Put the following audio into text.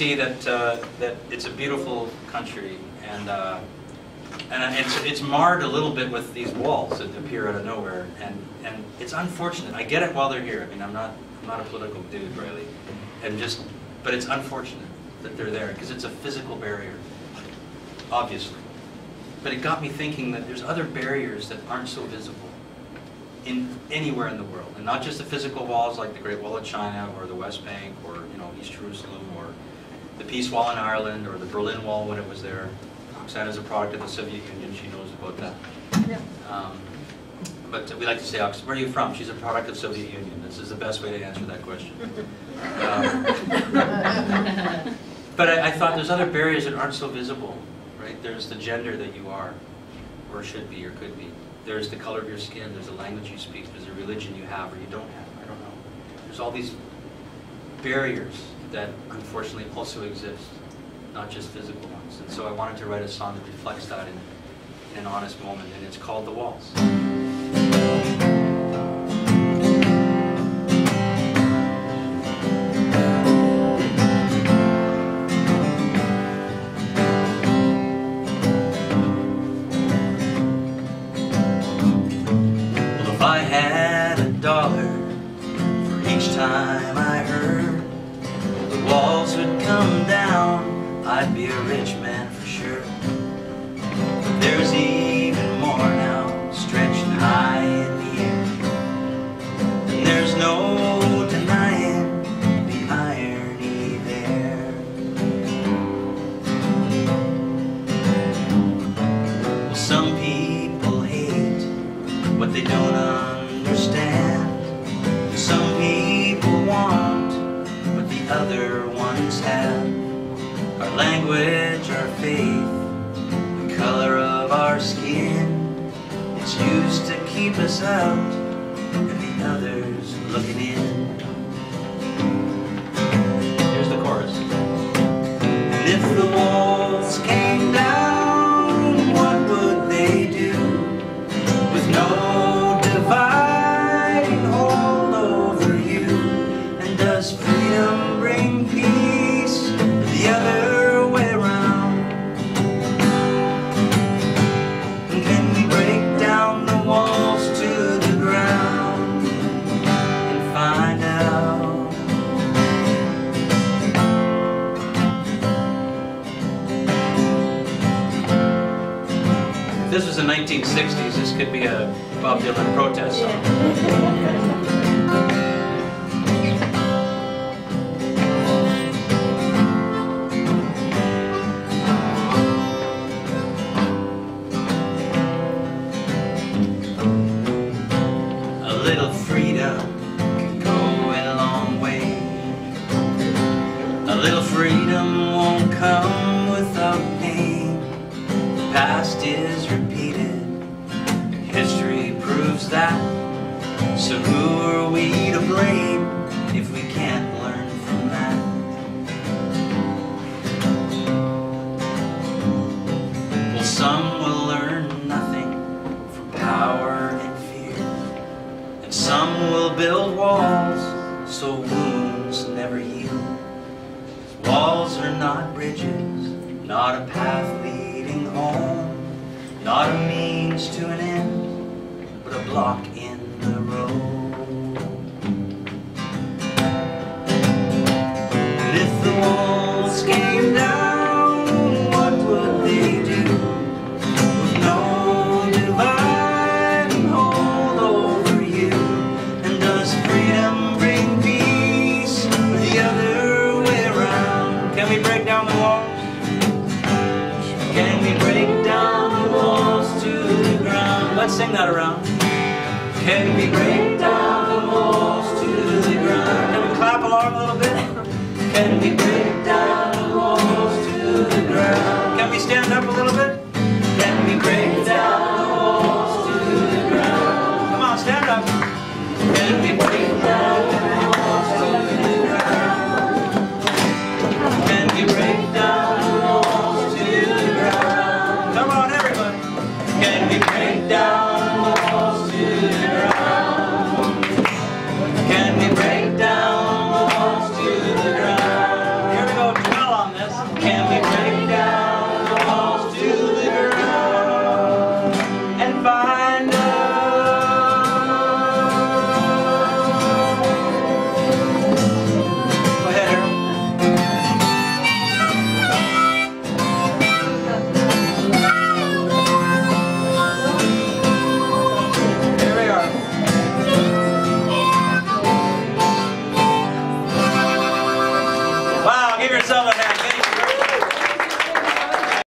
see that uh, that it's a beautiful country, and uh, and it's it's marred a little bit with these walls that appear out of nowhere, and and it's unfortunate. I get it while they're here. I mean, I'm not I'm not a political dude, really, and just but it's unfortunate that they're there because it's a physical barrier, obviously. But it got me thinking that there's other barriers that aren't so visible in anywhere in the world, and not just the physical walls like the Great Wall of China or the West Bank or you know East Jerusalem or the Peace Wall in Ireland or the Berlin Wall when it was there. Oxana's a product of the Soviet Union; she knows about that. Yeah. Um, but we like to say, where are you from? She's a product of Soviet Union. This is the best way to answer that question. Um, but I, I thought there's other barriers that aren't so visible, right? There's the gender that you are, or should be, or could be. There's the color of your skin. There's the language you speak. There's a religion you have or you don't have. I don't know. There's all these barriers that unfortunately also exist, not just physical ones. And so I wanted to write a song that reflects that in, in an honest moment, and it's called The Walls. Well, if I had a dollar for each time I heard come down, I'd be a rich man have. Our language, our faith, the color of our skin. It's used to keep us out and the others looking in. Here's the chorus. And if the This was the 1960s, this could be a Bob Dylan protest song. past is repeated, and history proves that. So who are we to blame if we can't learn from that? Well, some will learn nothing from power and fear, and some will build walls so wounds never heal. Walls are not bridges, not a path leading home, to an end, but a block Let's sing that around. Can we break down the walls to the ground? Can we clap along a little bit? Can we